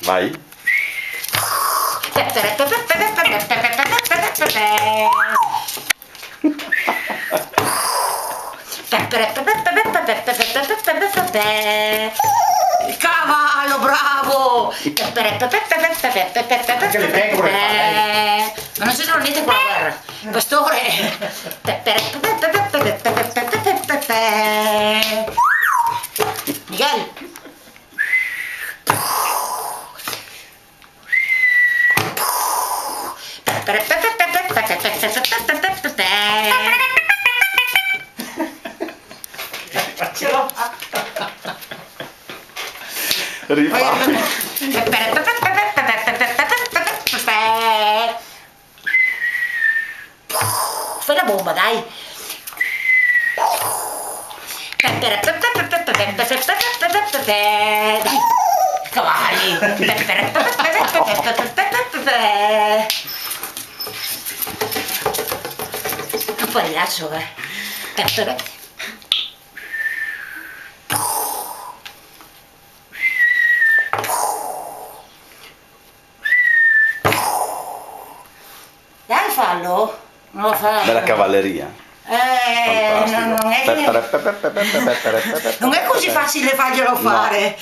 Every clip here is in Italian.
Vai. Cavallo, bravo! Anche le pecore Ma non c'entrano niente con la guerra. Pastore! Ce l'ho fatta. Rifai. Fai la bomba, dai! Dai, cavalli! Un po' rilascio, eh! Dai, fallo! Non lo fa! Della cavalleria. Eh, non, non è che... Non è così facile farglielo fare.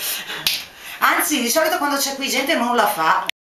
Anzi, di solito quando c'è qui gente non la fa.